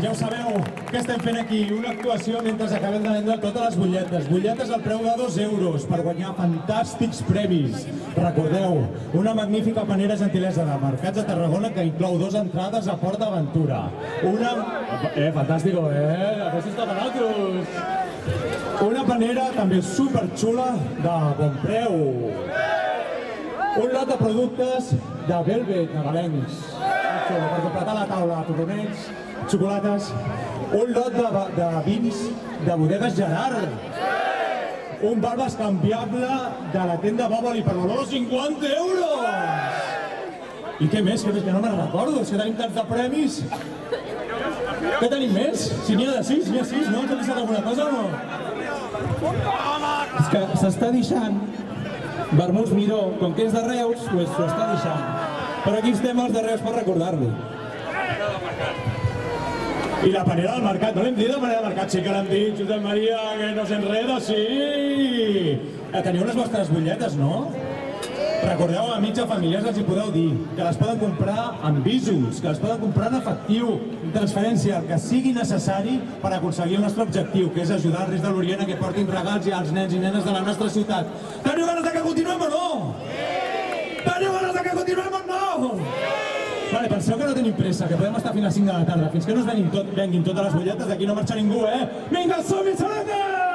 ja ho sabeu, què estem fent aquí? Una actuació mentre acabem de vendre totes les butlletes. Butlletes al preu de 2 euros per guanyar fantàstics premis. Recordeu, una magnífica panera gentilesa de Mercats de Tarragona que inclou dos entrades a Port d'Aventura. Una... Eh, fantàstico, eh? Per nosaltres. Una panera també superxula de bon preu. Un lot de productes de Velvet, nadalencs. Per completar la taula, torronets, xocolates. Un lot de, de vins de bodegues Gerard. un bar canviable de la tenda Bòboli per valor de 50 euros! I què més? Què més? Que no me'n recordo. Que tenim tants de premis. Què tenim més? Si n'hi ha de sis, n'hi ha sis, no? T'he deixat alguna cosa o no? És que s'està deixant Vermús Miró, com que és de Reus, s'ho està deixant. Però aquí estem els de Reus per recordar-li. I la panera del mercat, no l'hem dit la panera del mercat? Sí que l'hem dit, Josep Maria, que no s'enreda, sí! Eh, Teniu les vostres butlletes, no? Recordeu, amics o familiars, els hi podeu dir que les poden comprar amb visos, que les poden comprar en efectiu, en transferència, el que sigui necessari per aconseguir el nostre objectiu, que és ajudar els Reis de l'Orient a que portin regals als nens i nenes de la nostra ciutat. Teniu ganes de que continuem o no? Sí! Teniu de que continuem o no? Vale, penseu que no tenim pressa, que podem estar fins a 5 de la tarda. Fins que no es venguin, tot, venguin totes les butlletes, d'aquí no marxa ningú, eh? Vinga, som-hi, Saleta!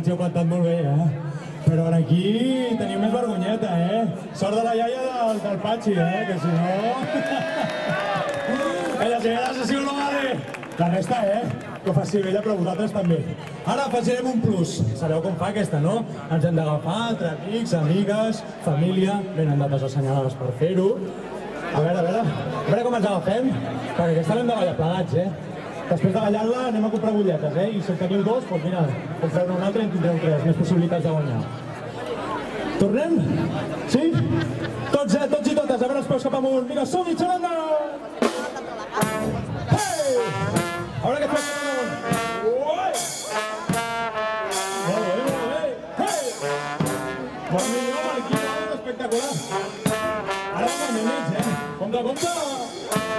I heu cantat molt bé, eh? Però ara aquí teniu més vergonyeta, eh? Sort de la iaia del, del Patxi, eh? Que si no... Ella si ella se siu no vale. La resta, eh? Que ho faci ella, però vosaltres també. Ara afegirem un plus. Sabeu com fa aquesta, no? Ens hem d'agafar entre amics, amigues, família, venen dates assenyalades per fer-ho. A veure, a veure, a veure com ens agafem, perquè aquesta l'hem de ballar plegats, eh? Després de ballar-la anem a comprar butlletes, eh? I si en teniu dos, doncs mira, compreu-ne una altra i en tindreu tres, més possibilitats de guanyar. Tornem? Sí? Tots, eh? Tots i totes, a veure els peus cap amunt. Vinga, som-hi, xerranda! Hey! A veure aquests peus espectacular. Ara eh? Compte, compte!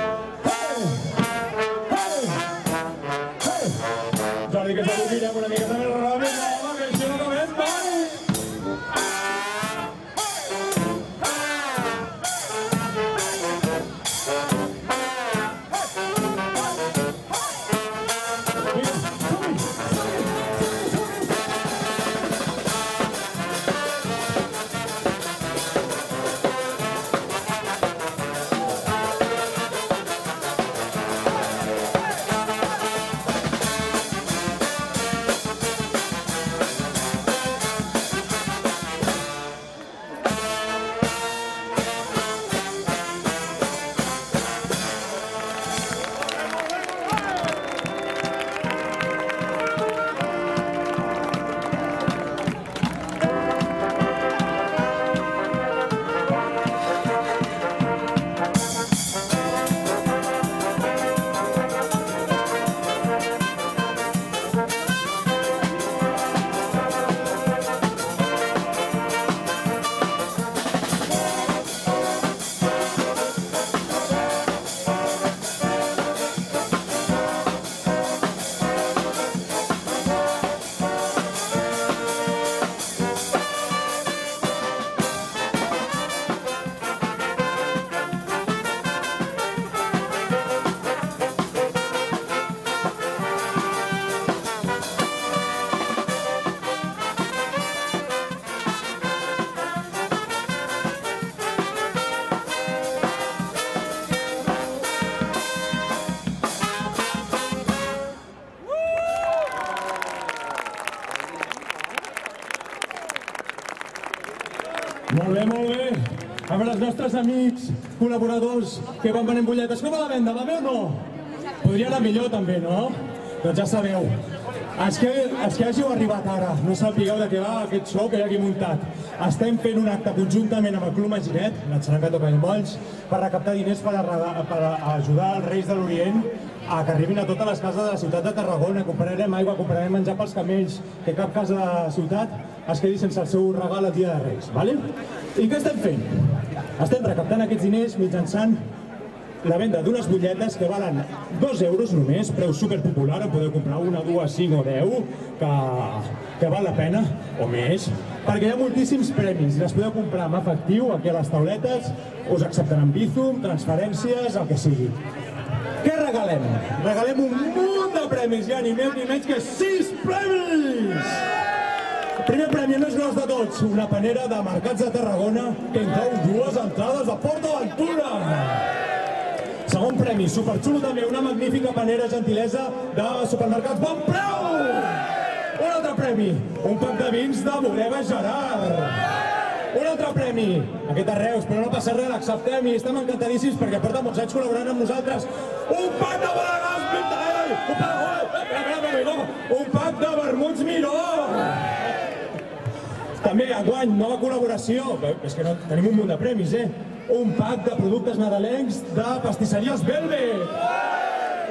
Nostres amics, col·laboradors que van venent butlletes, com va la venda? Va bé o no? Podria anar millor també, no? Doncs ja sabeu. Els que, els que hàgiu arribat ara, no sapigueu de què va aquest show que hi ha aquí muntat. Estem fent un acte conjuntament amb el Club Maginet, la xaranca toca i molls, per recaptar diners per, arrega- per ajudar els Reis de l'Orient a que arribin a totes les cases de la ciutat de Tarragona. Comprarem aigua, comprarem menjar pels camells, que cap casa de la ciutat es quedi sense el seu regal el dia de Reis. Vale? I què estem fent? Estem recaptant aquests diners mitjançant la venda d'unes butlletes que valen 2 euros només, preu superpopular, en podeu comprar una, dues, 5 o 10, que, que val la pena, o més, perquè hi ha moltíssims premis, les podeu comprar amb efectiu aquí a les tauletes, us acceptaran Bizum, transferències, el que sigui. Què regalem? Regalem un munt de premis, ja ni més ni menys que 6 premis! El primer premi més gros de tots, una panera de Mercats de Tarragona que inclou dues entrades a Port Aventura. Segon premi, superxulo també, una magnífica panera gentilesa de supermercats Bon Preu! Un altre premi, un pack de vins de Bodega Gerard. Un altre premi, aquest a Reus, però no passa res, l'acceptem i estem encantadíssims perquè porta molts anys col·laborant amb nosaltres. Un pack de bodegas Vintael! Un pack, Miró! un pack de vermuts Miró! També, enguany, nova col·laboració, és que no, tenim un munt de premis, eh? Un pack de productes nadalencs de pastisseries Belve!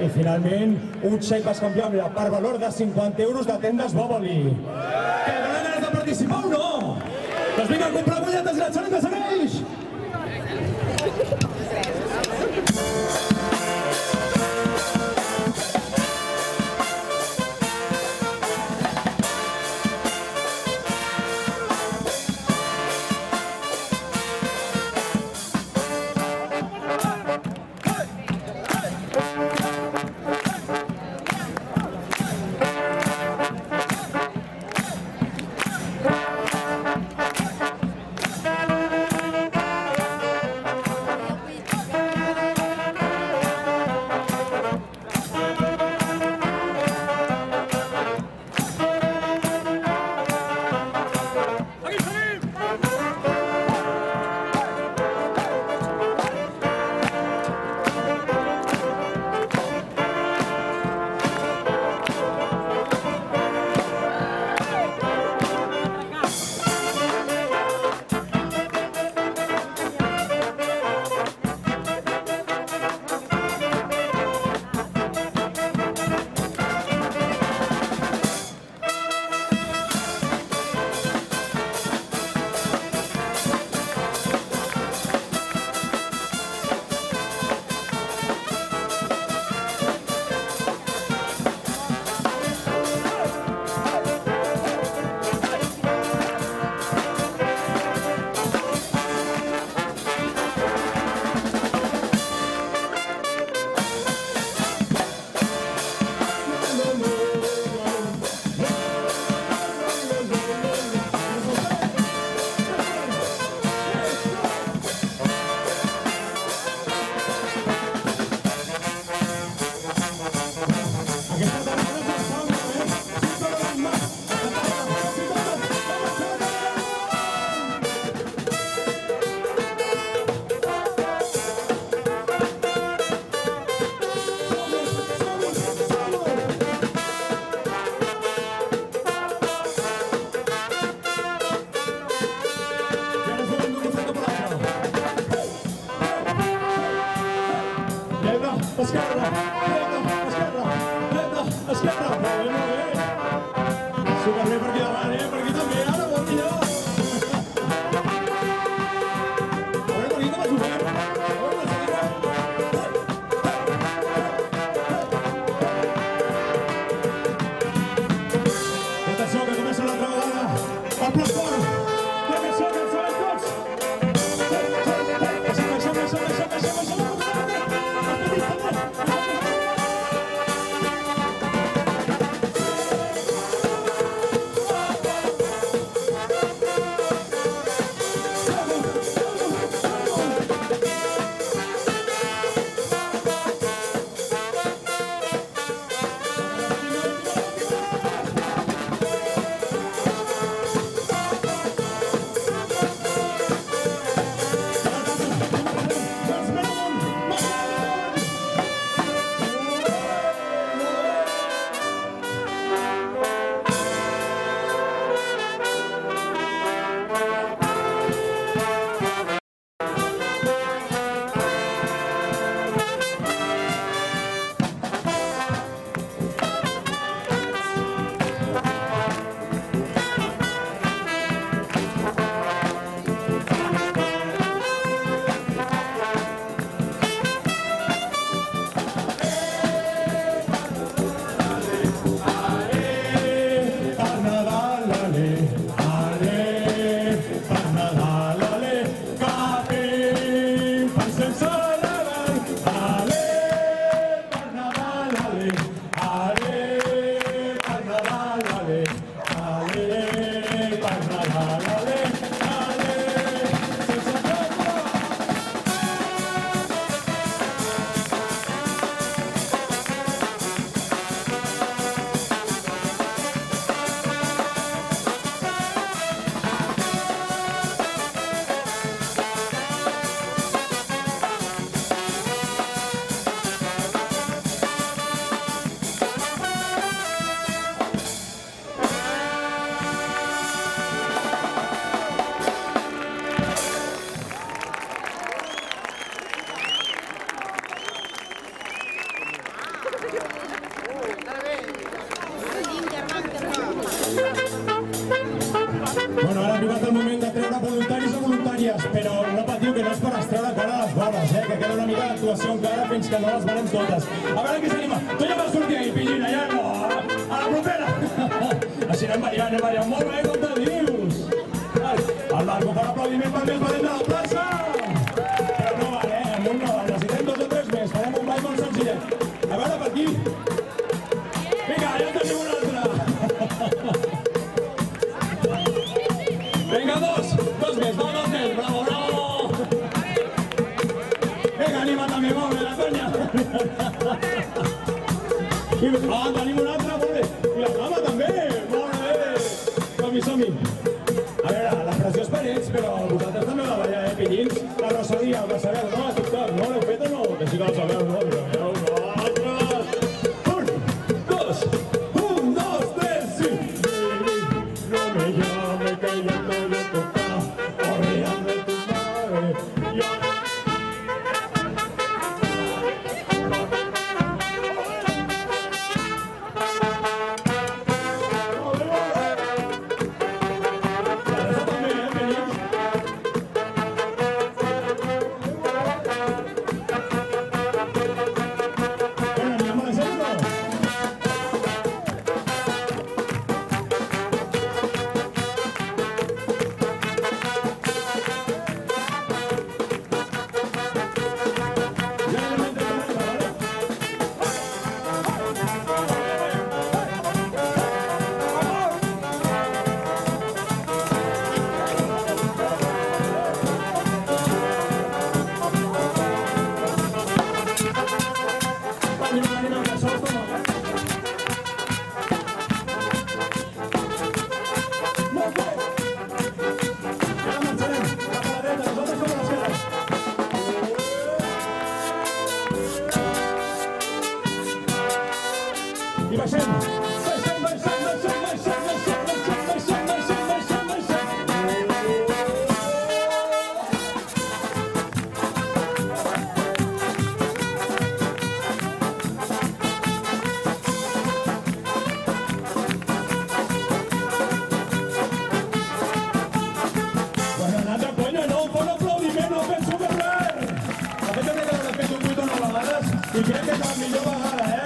I finalment, un xec bescanviable per valor de 50 euros de tendes Boboli. Que donen ganes de participar o no? Doncs vinga, a comprar bulletes i la xaranca segueix! que no les valem totes. A veure qui s'anima. Tu ja vas sortir ahir, Pillina, ja no. A la propera. Així anem variant, anem variant. Molt bé. família Barrara.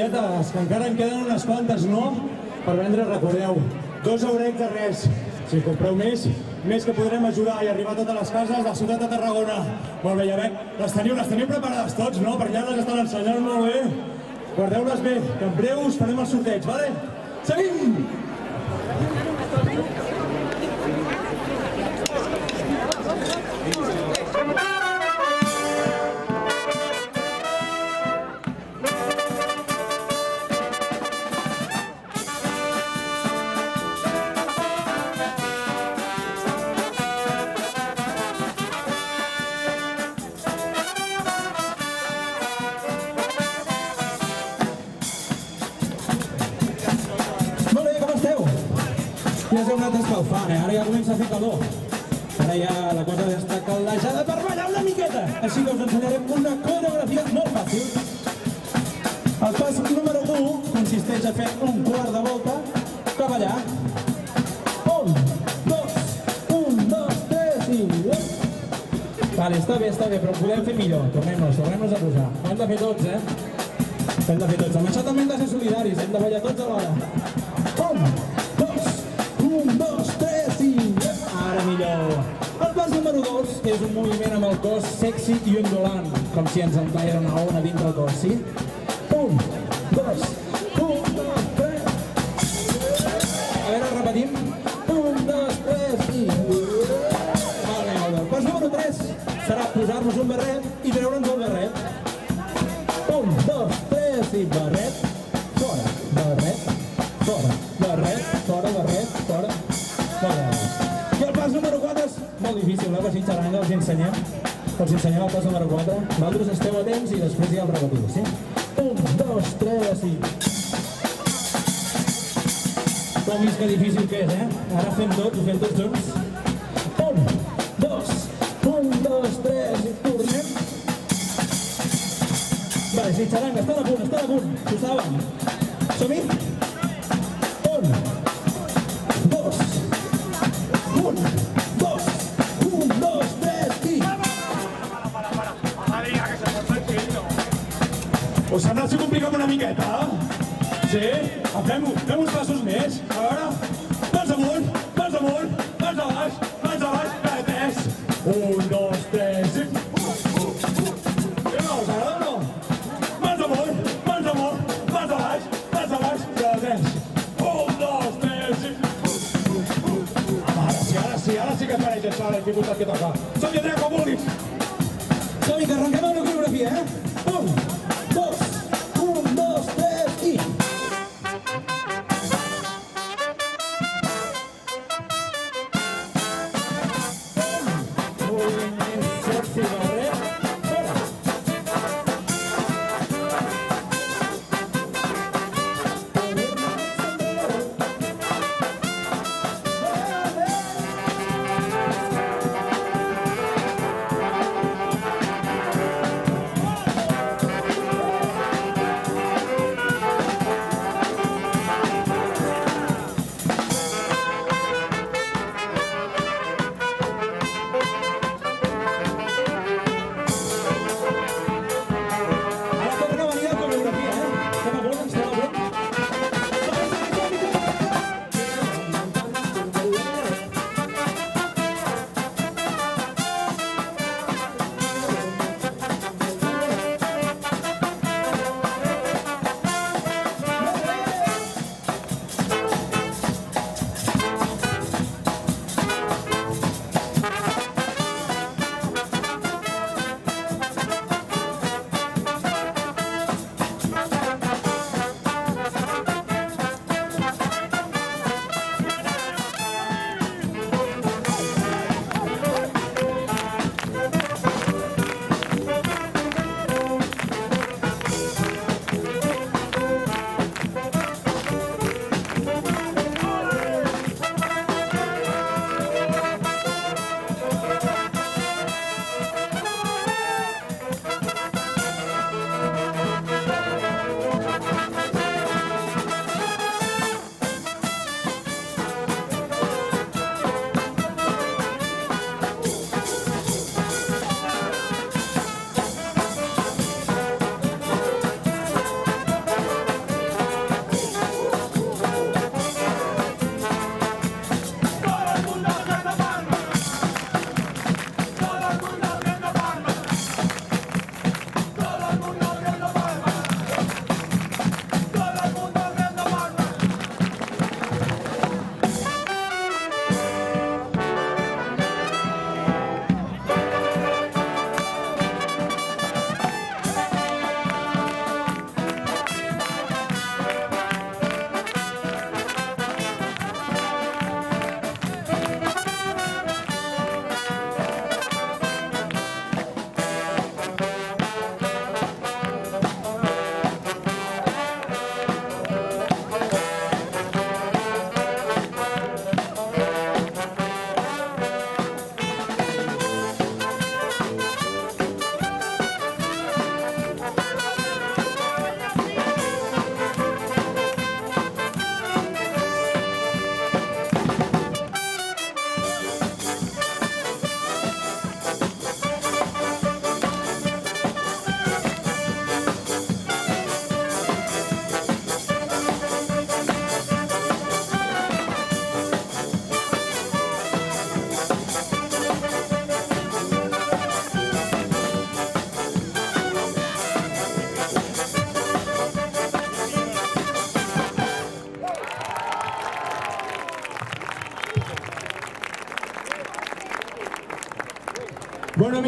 bitlletes, que encara en queden unes quantes, no? Per vendre, recordeu, dos eurets de res. Si compreu més, més que podrem ajudar i arribar a totes les cases de la ciutat de Tarragona. Molt bé, ja veig, les teniu, les teniu preparades tots, no? Per allà les estan ensenyant molt bé. Guardeu-les bé, que en breu us farem el sorteig, vale? Seguim! ho fan, eh? Ara ja comença a fer calor. Ara ja la cosa ja està caldejada per ballar una miqueta. Així que us ensenyarem una coreografia molt fàcil. El pas número 1 consisteix a fer un quart de volta, treballar. Un, dos, un, dos, tres i... Dos. Vale, està bé, està bé, però ho podem fer millor. Tornem-nos, tornem-nos a posar. Ho hem de fer tots, eh? Hem de fer tots. Amb això també hem de ser solidaris, hem de ballar tots alhora. l'hora. número 2 és un moviment amb el cos sexy i ondulant, com si ens entraia una ona dintre el cos, sí?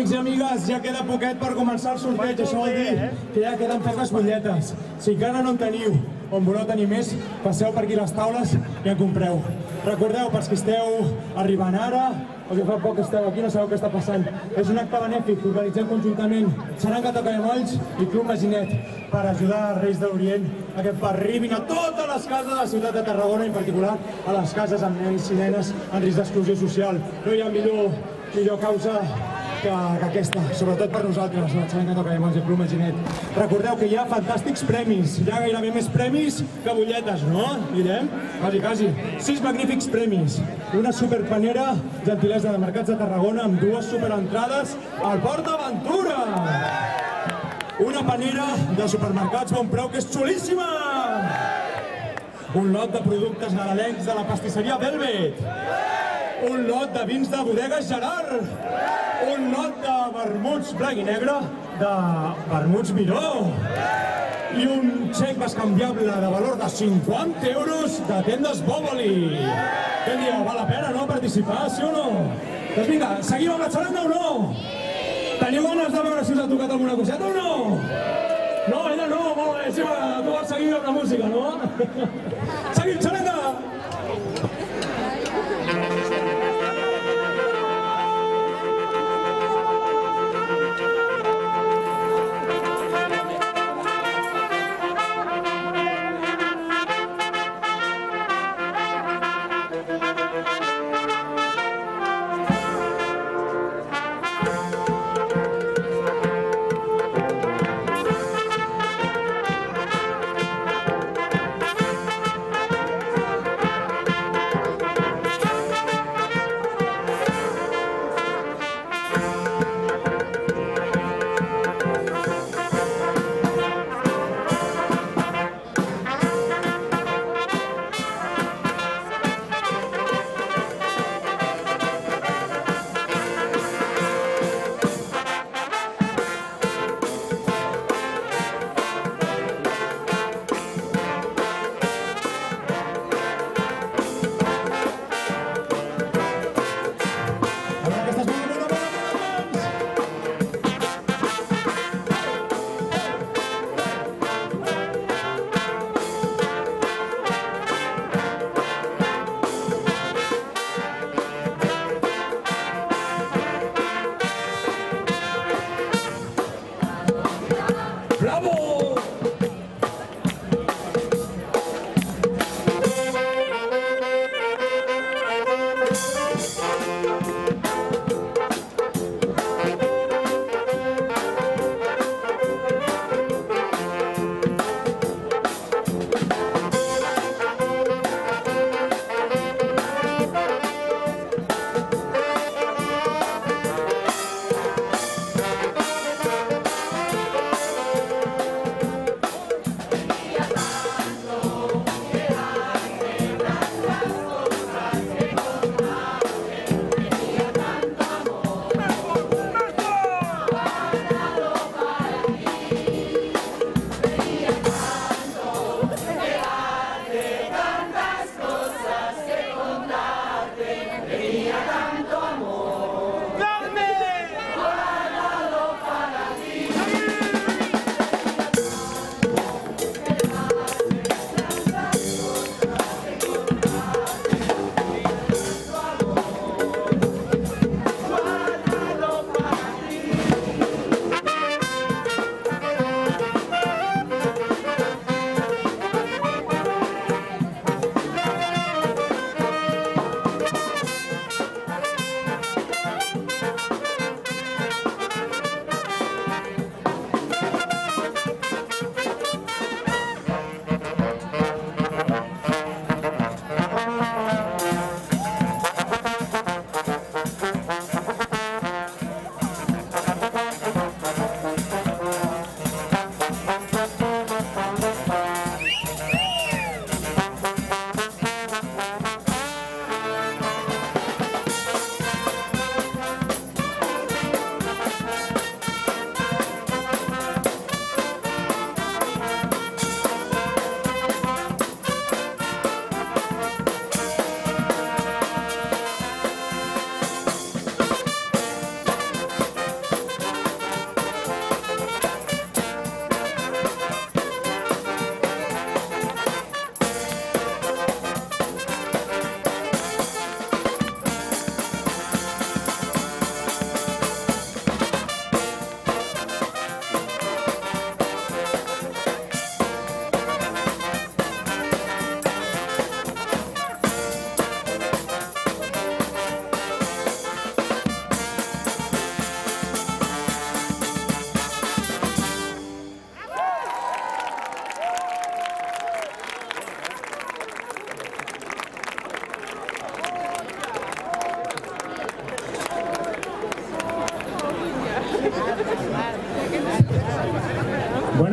Amics i amigues, ja queda poquet per començar el sorteig. Això vol dir que ja queden poques butlletes. Si encara no en teniu o en voleu tenir més, passeu per aquí les taules i en compreu. Recordeu, pels que esteu arribant ara o que fa poc que esteu aquí, no sabeu què està passant. És un acte benèfic que organitzem conjuntament Saranga Tocamolls i Club Maginet per ajudar els Reis de l'Orient a que arribin a totes les cases de la ciutat de Tarragona, en particular a les cases amb nens i nenes en risc d'exclusió social. No hi ha millor, millor causa que, que aquesta, sobretot per nosaltres, la Xaranca Tocamolls i el Club Maginet. Recordeu que hi ha fantàstics premis, hi ha gairebé més premis que butlletes, no, Guillem? Quasi, quasi. Sis magnífics premis. Una superpanera gentilesa de Mercats de Tarragona amb dues superentrades al Port d'Aventura. Una panera de supermercats bon preu que és xulíssima! Un lot de productes nadalencs de la pastisseria Velvet. Un lot de vins de bodegues Gerard. Un lot de vermuts blanc i negre de vermuts Miró. I un xec bescanviable de valor de 50 euros de tendes Boboli. Què dieu? Val la pena, no, participar, sí o no? Doncs vinga, seguim amb la xaranga o no? Teniu ganes de veure si us ha tocat alguna coseta o no? No, ella no, molt bé, sí, tu vols seguir amb la música, no? Seguim, xaranga!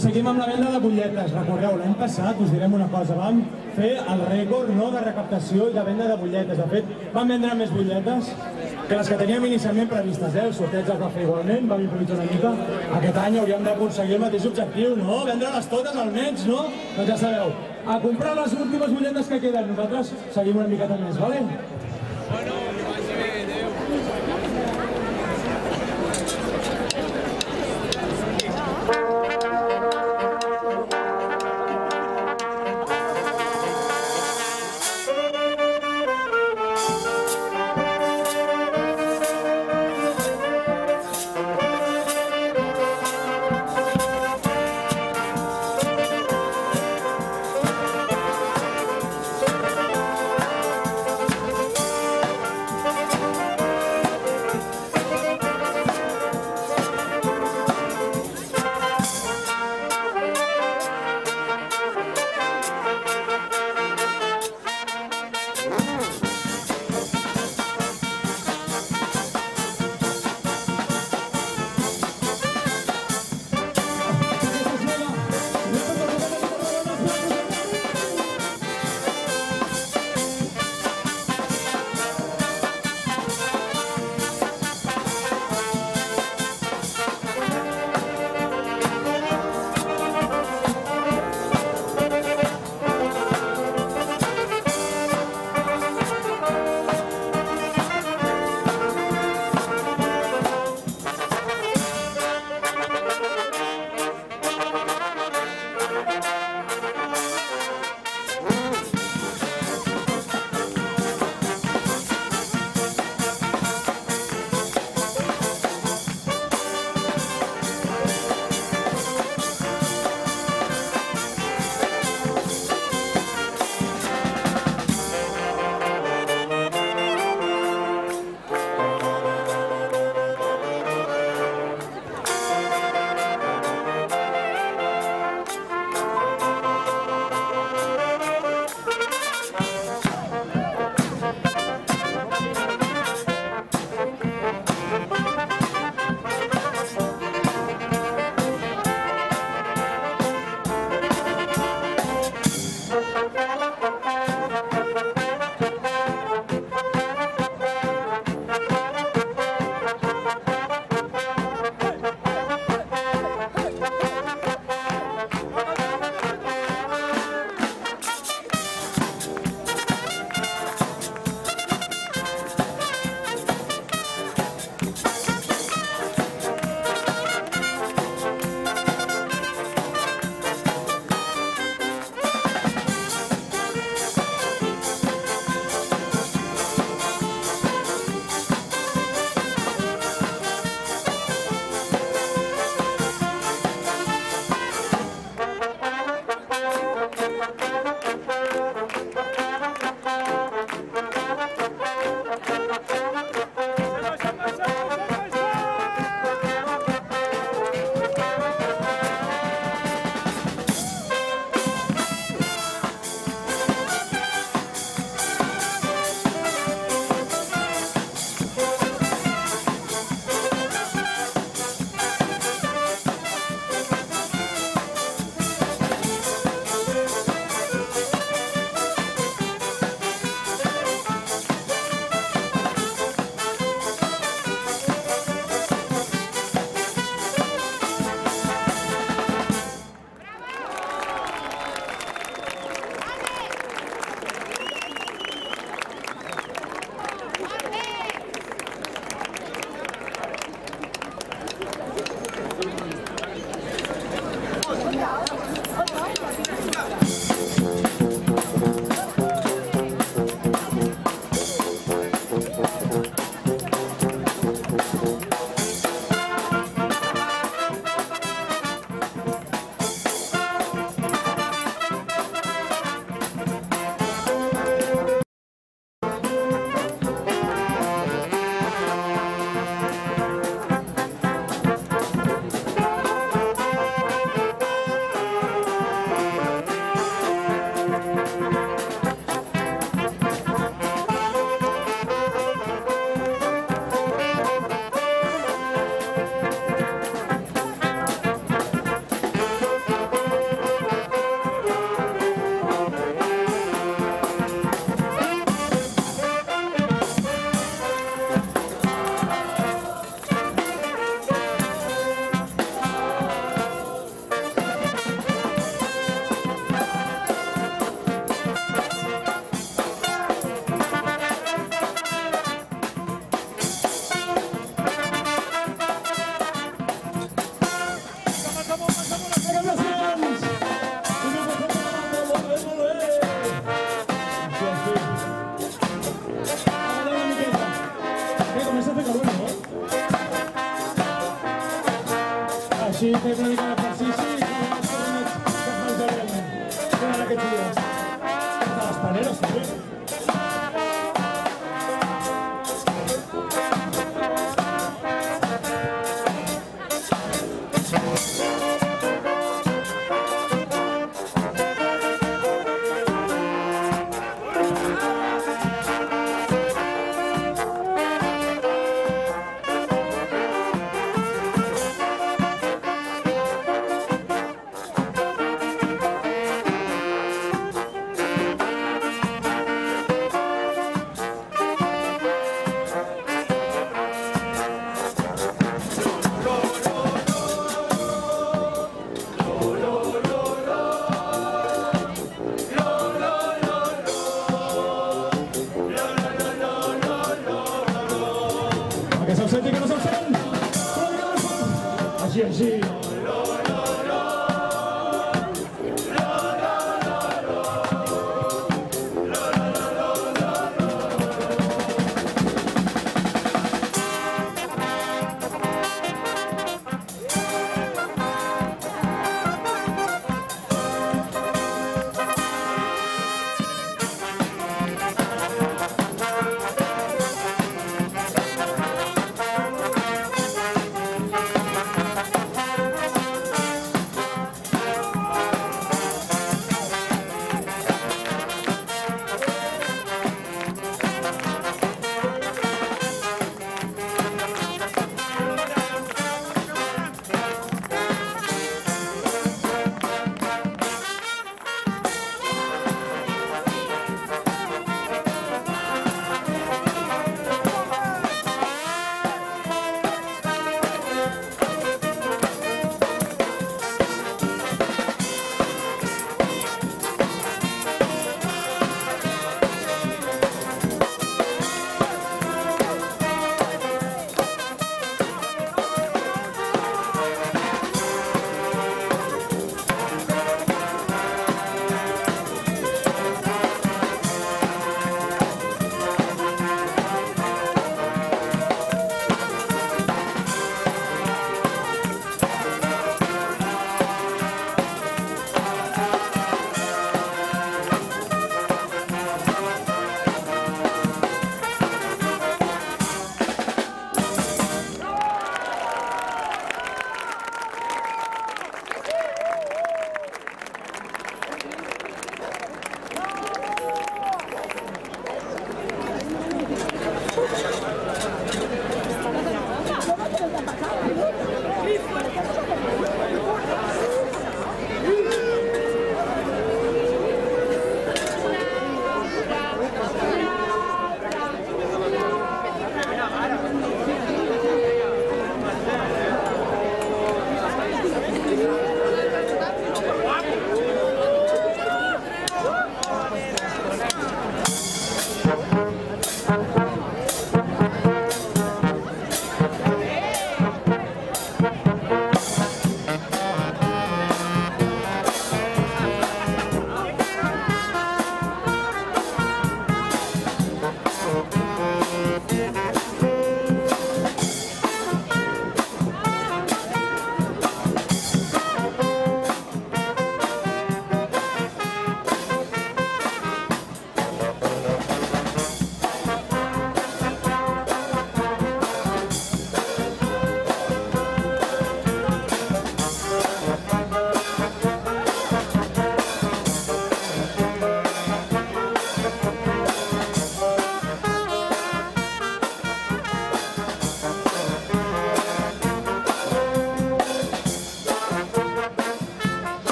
Seguim amb la venda de butlletes. Recordeu, l'any passat, us direm una cosa, vam fer el rècord no, de recaptació i de venda de butlletes. De fet, vam vendre més butlletes que les que teníem inicialment previstes. Eh? El sorteig es va fer igualment, vam improvisar una mica. Aquest any hauríem d'aconseguir el mateix objectiu, no? Vendre-les totes almenys, no? Doncs ja sabeu, a comprar les últimes butlletes que queden. Nosaltres seguim una miqueta més, vale? Així fem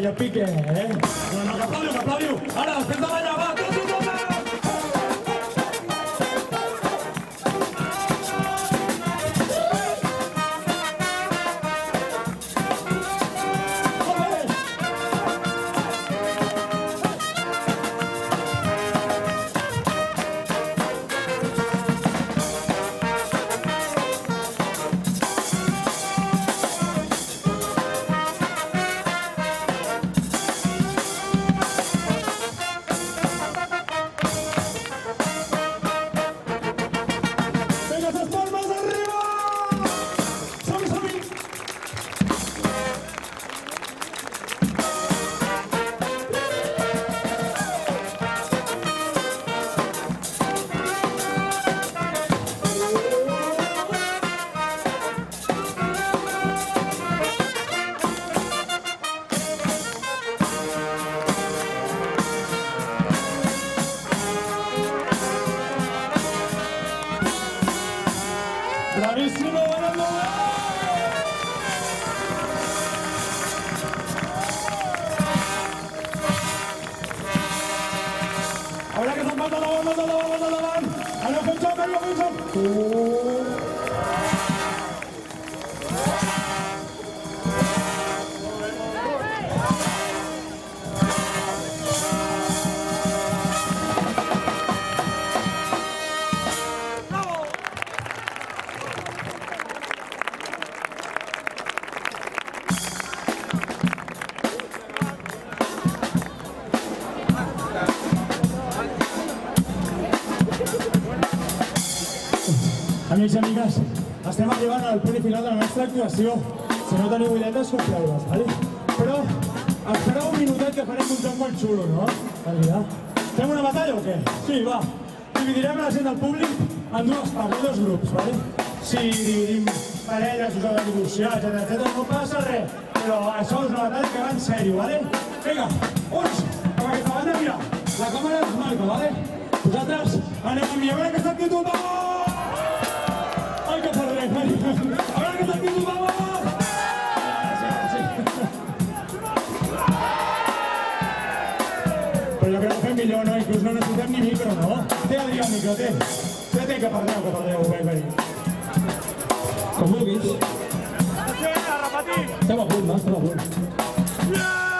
que la Shakira Amics i amigues, estem arribant al punt final de la nostra actuació. Si no teniu butlletes, compreu-les, vale? Però espereu un minutet que farem un joc molt xulo, no? Fem una batalla o què? Sí, va. Dividirem la gent del públic en dues parts, en dos grups, vale? Si dividim parelles, us heu de divorciar, etc, etc, no passa res. Però això és una batalla que va en sèrio, vale? Vinga, uns, cap a aquesta banda, mira. La càmera us marca, vale? Vosaltres aneu a mi, a veure aquesta actitud, vamos! Vamos! Però jo crec que ho fem millor, no? Inclús no necessitem ni micro, no? Té, Adrià, el micro, té. Té, té, que perdreu, que perdreu, bé, bé. Com vulguis. Estem a punt, no? Estem a punt. Pregunta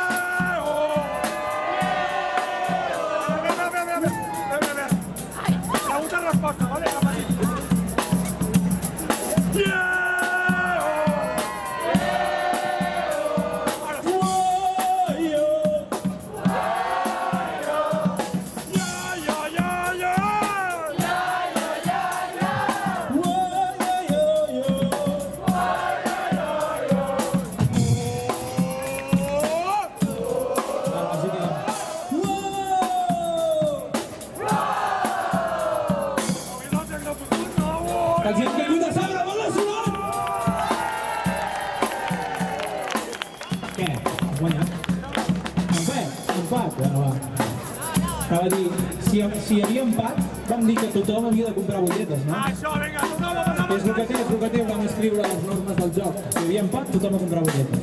dir que tothom havia de comprar butlletes, no? Això, vinga, tothom a passar És el que té, és el que té, vam escriure les normes del joc. Si hi havia empat, tothom a comprar butlletes.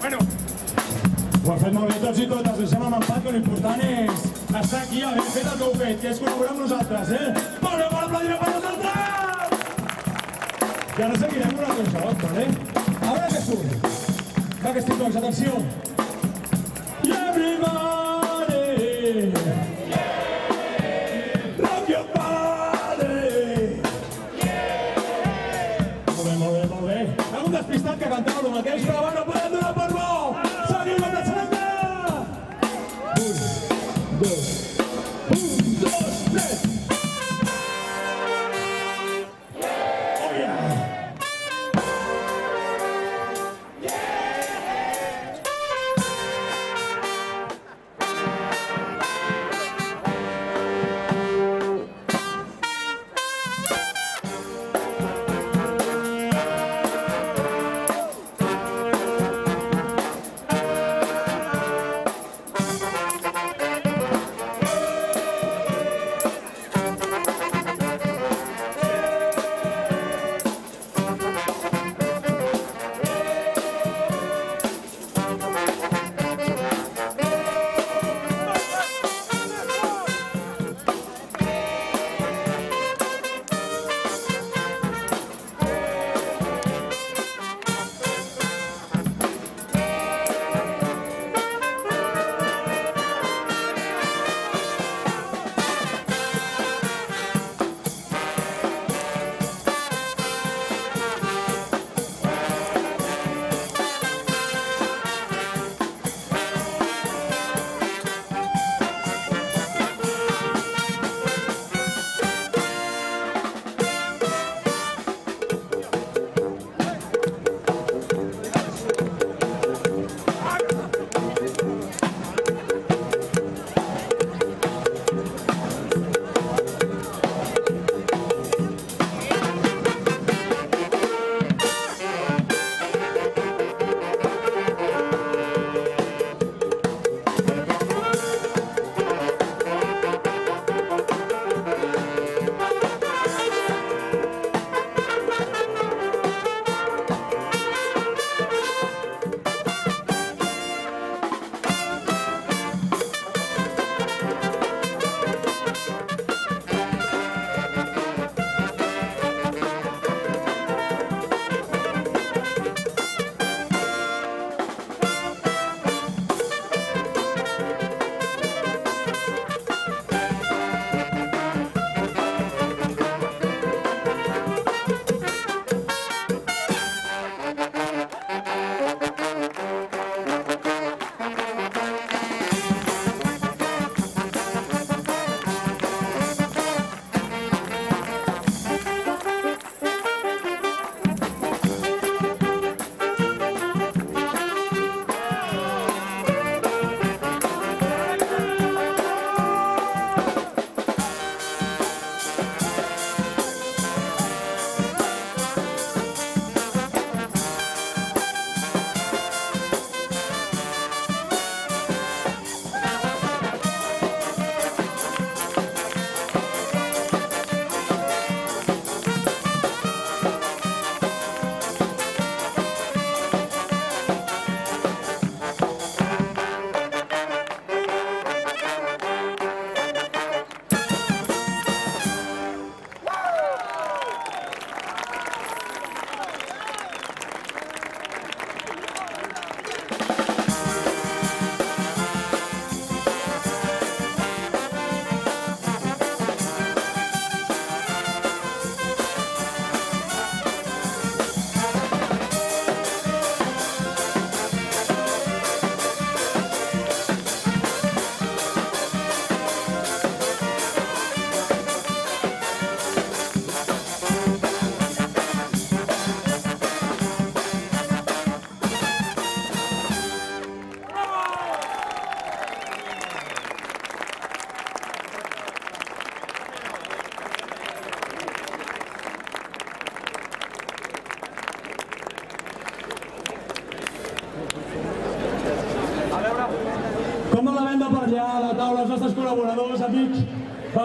Bueno, Ho ha fet molt bé tots i totes, deixem amb empat, que l'important és estar aquí, haver fet el que heu fet, que és col·laborar amb nosaltres, eh? Molt bé, bon aplaudiment per nosaltres! I ara seguirem un altre joc, vale? A veure què surt. D'aquests TikToks, atenció! I everybody! Que cantava el mateix,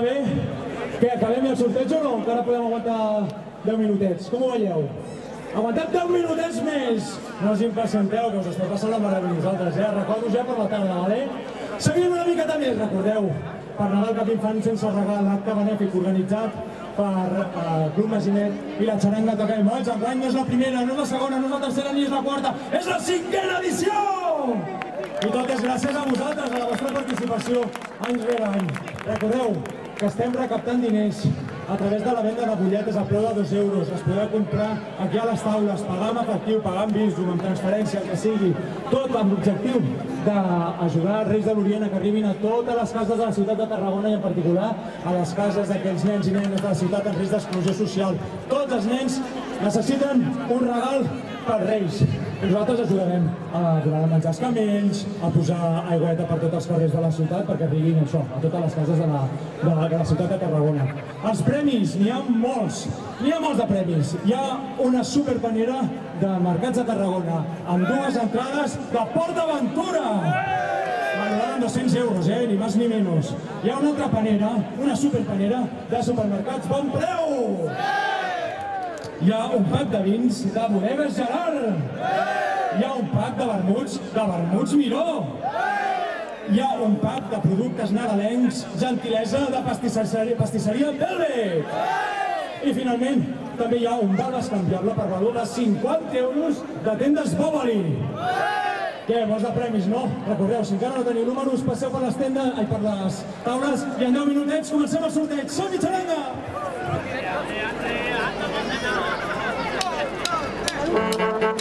Bé? Que acabem el sorteig o no? Encara podem aguantar 10 minutets. Com ho veieu? Aguantem 10 minutets més! No us impacienteu, que us esteu passant la meravella vosaltres, eh? Recordo ja per la tarda, vale? Seguim una miqueta més, recordeu. Per Nadal Cap Infant sense regal, l'acte benèfic organitzat per Club Maginet i la xaranga Toquem Mots. Enguany no és la primera, no és la segona, no és la tercera ni és la quarta, és la cinquena edició! I tot és gràcies a vosaltres, a la vostra participació any rere any. Recordeu que estem recaptant diners a través de la venda de butlletes a preu de 2 euros. Es podeu comprar aquí a les taules, pagar amb efectiu, pagar amb Bizum, amb transferència, el que sigui. Tot amb l'objectiu d'ajudar els Reis de l'Orient a que arribin a totes les cases de la ciutat de Tarragona i en particular a les cases d'aquells nens i nenes de la ciutat en risc d'exclusió social. Tots els nens necessiten un regal per Reis. Nosaltres ajudarem a donar menjar als camells, a posar aigüeta per tots els carrers de la ciutat perquè arribin això, a totes les cases de la, de la, de la ciutat de Tarragona. Els premis, n'hi ha molts, n'hi ha molts de premis. Hi ha una superpanera de Mercats de Tarragona amb dues entrades de Port d'Aventura en 200 euros, eh? ni més ni menys. Hi ha una altra panera, una superpanera de supermercats Bon Preu! Hi ha un pack de vins de bodegues Gerard! Hi ha un pack de vermuts de vermuts Miró! Hi ha un pack de productes nadalencs, gentilesa de pastisseria, pastisseria Velvet! I finalment, també hi ha un val escampiable per valor de 50 euros de tendes Bovary! Què, vols de premis, no? Recordeu, si encara no teniu números, passeu per les tendes, ai, per les taules, i en 10 minutets comencem el sorteig. Som-hi, xaranga! Thank you.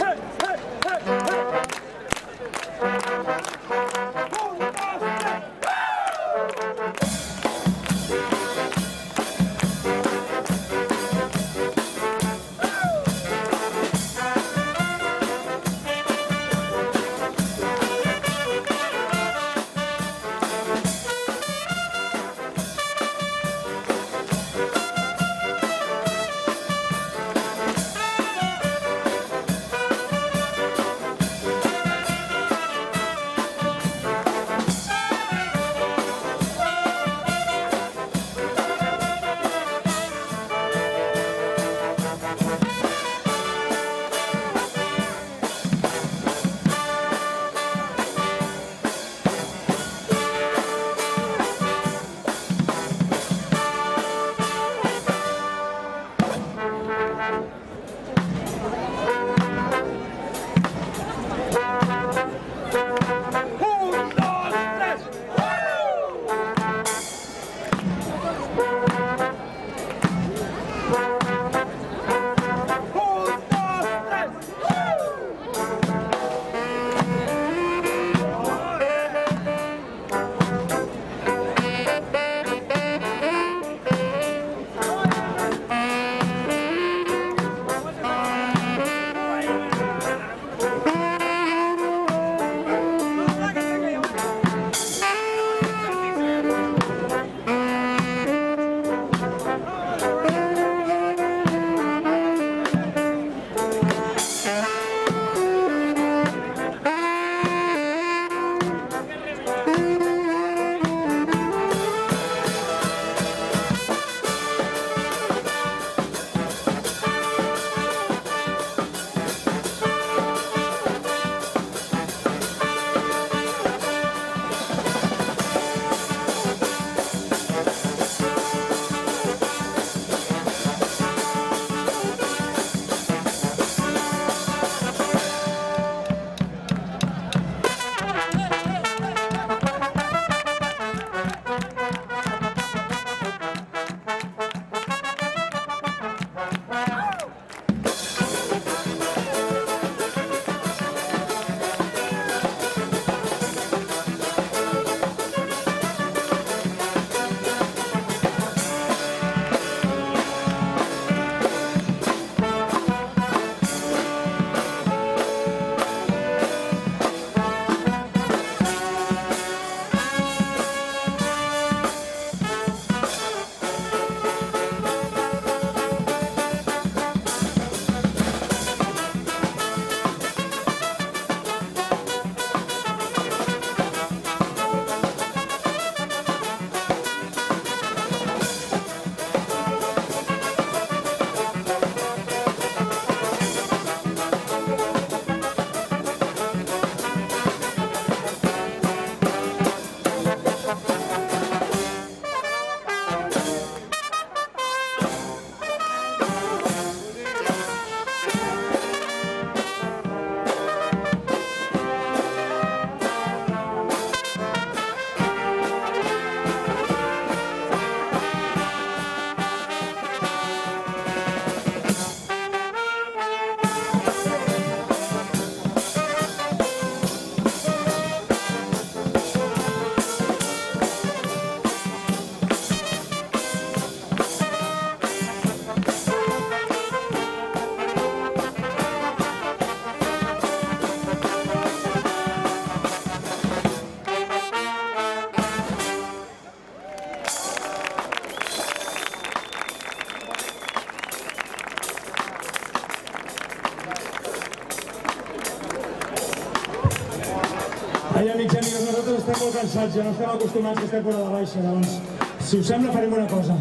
Cansats, ja no estem acostumats que estem fora de baixa, doncs, si us sembla, farem una cosa.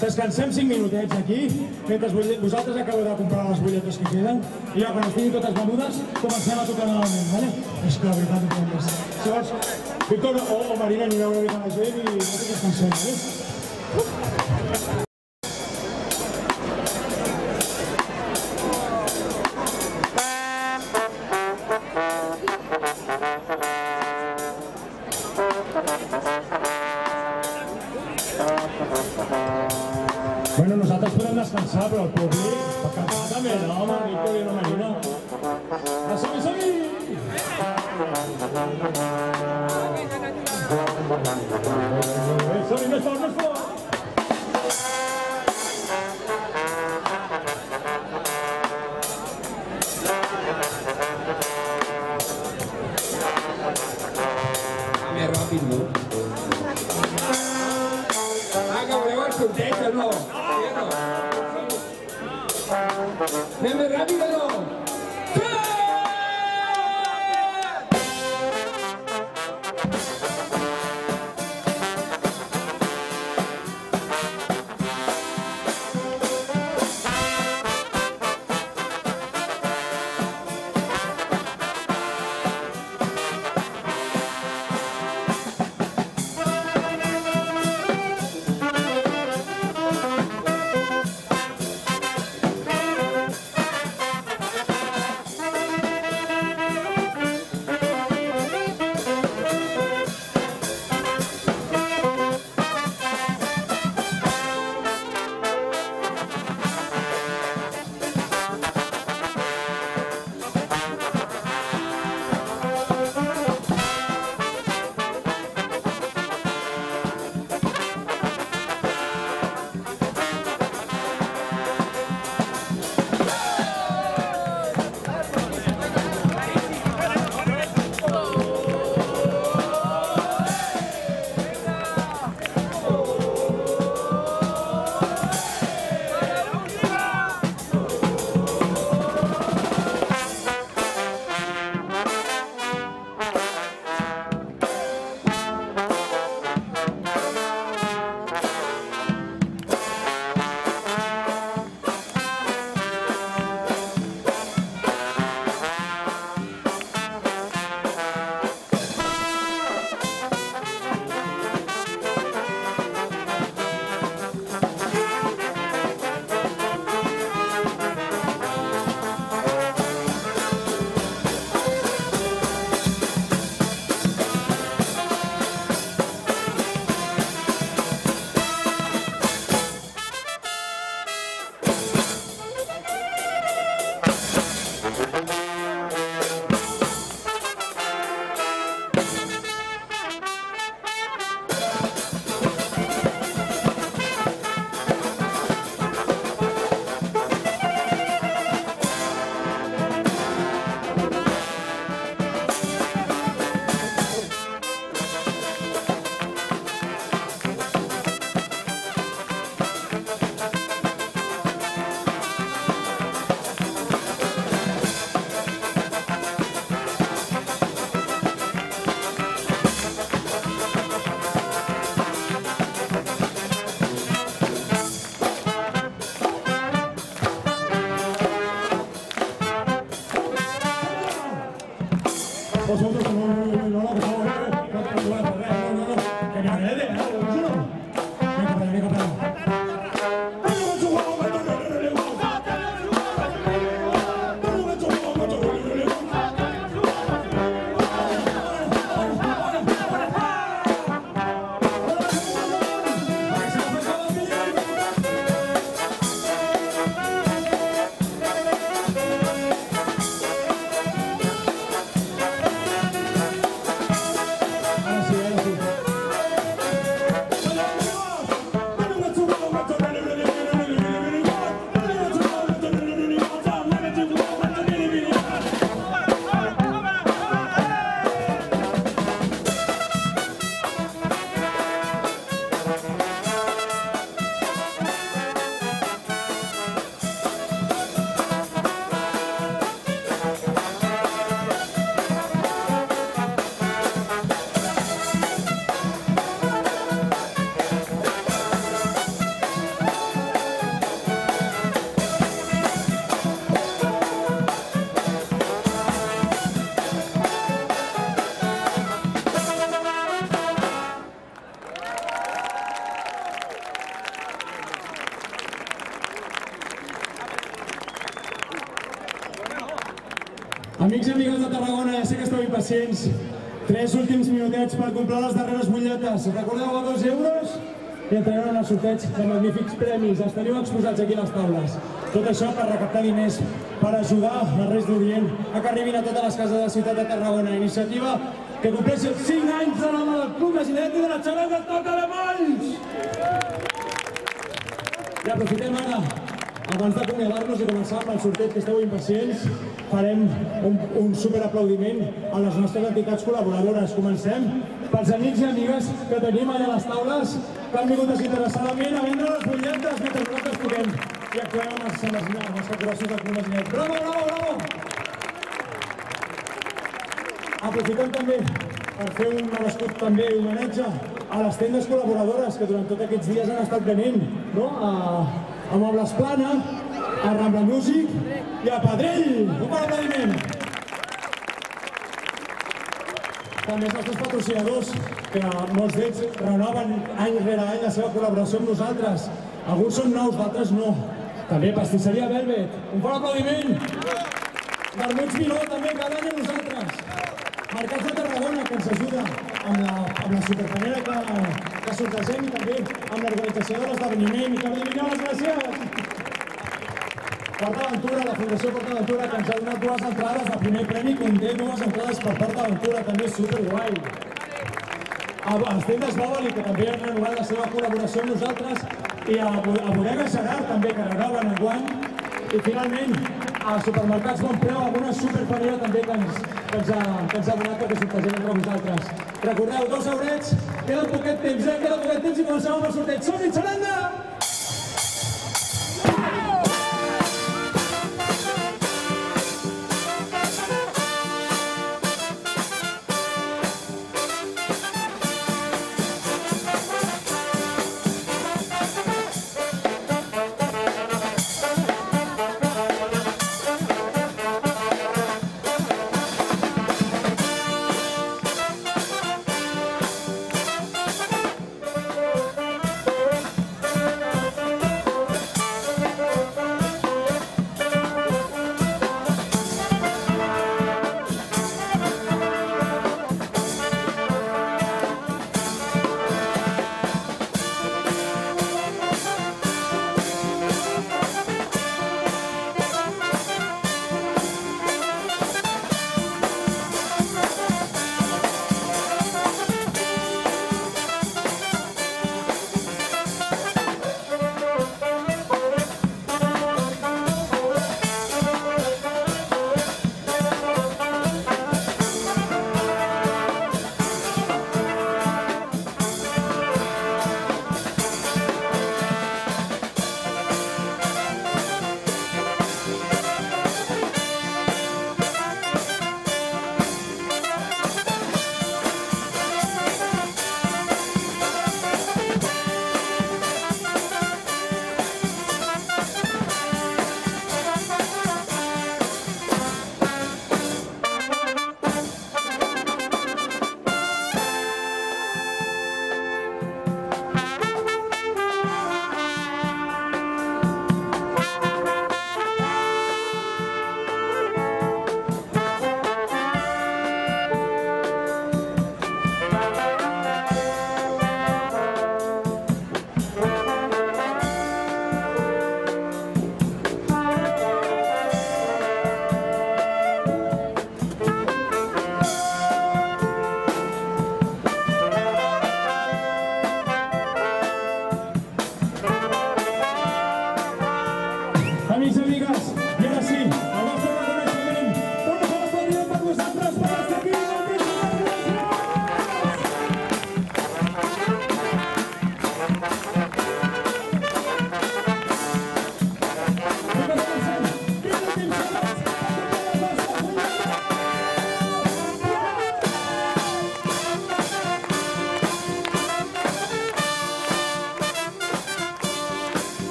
Descansem 5 minutets aquí, mentre vos- vosaltres acabeu de comprar les butlletes que queden, i ja, quan estiguin totes venudes, comencem a tocar novament, vale? És que la veritat no podem més. Llavors, Víctor o, o Marina anireu una mica més bé i nosaltres descansem, vale? Comprar les darreres butlletes. Recordeu a dos euros i entraran en el sorteig de magnífics premis. Els teniu exposats aquí a les taules. Tot això per recaptar diners, per ajudar a Reis d'Orient a que arribin a totes les cases de la ciutat de Tarragona. Iniciativa que compleixi els 5 anys de la mà del Club de Gilet i de la xaranga Toca de Molls! I aprofitem ara, abans d'acomiadar-nos i començar amb el sorteig que esteu impacients, farem un, un superaplaudiment a les nostres entitats col·laboradores. Comencem pels amics i amigues que tenim allà a les taules que han vingut desinteressadament a vendre les butlletes mentre nosaltres toquem i actuem amb els, del Club de Gilet. Bravo, bravo, bravo! Aprofitem també per fer un merescut també homenatge a les tendes col·laboradores que durant tots aquests dies han estat venent, no? A, a Mobles Plana, a Rambla Music i a Pedrell. Un bon aplaudiment. També els nostres patrocinadors, que molts d'ells renoven any rere any la seva col·laboració amb nosaltres. Alguns són nous, d'altres no. També Pastisseria Velvet. Un bon aplaudiment. Vermuts Minó també cada any amb nosaltres. Mercats de Tarragona, que ens ajuda amb la, amb la superpanera que, que sortegem i també amb l'organització de l'esdeveniment. I també Minyó, les gràcies! PortAventura, la Fundació PortAventura, que ens ha donat dues entrades de primer premi, conté dues entrades per PortAventura, també superguai. A, a Boboli, que també han renovat la seva col·laboració amb nosaltres, i a, a Bodega Gerard, també, que renoven enguany. I finalment, als supermercats Bon Preu, amb una superpanera també que ens, que ens, ha, que ens ha donat perquè sortegem entre vosaltres. Recordeu, dos eurets, queda poquet temps, eh? Queda poquet temps i comencem amb el sorteig. Som-hi, xaranga!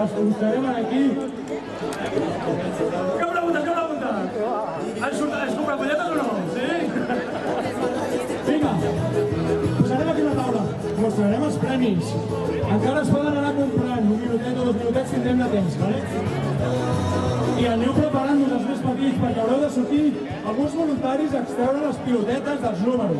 Els portarem aquí. Què preguntes, què preguntes? Han surt, has comprat bolletes o no? Sí? Vinga, posarem aquí una taula, mostrarem els premis. Encara es poden anar comprant, un minutet o dos minutets tindrem de temps, vale? I aneu preparant-vos els més petits perquè haureu de sortir alguns voluntaris a extreure les pilotetes dels números.